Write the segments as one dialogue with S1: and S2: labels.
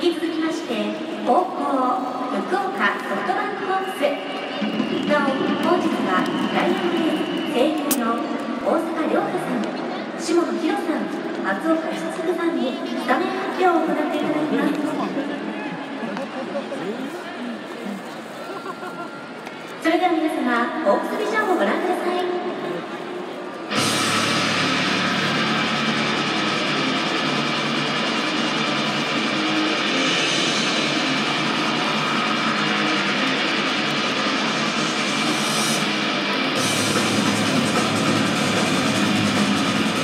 S1: き続きまして高校福岡ソフトバンクホークスなお本日は大学レース声優の大阪亮太さん下野紘さん松岡久嗣さんにスタメン発表を行っていただきますそれでは皆様、オークスビジョンをご覧ください。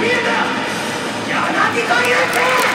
S2: 柳という手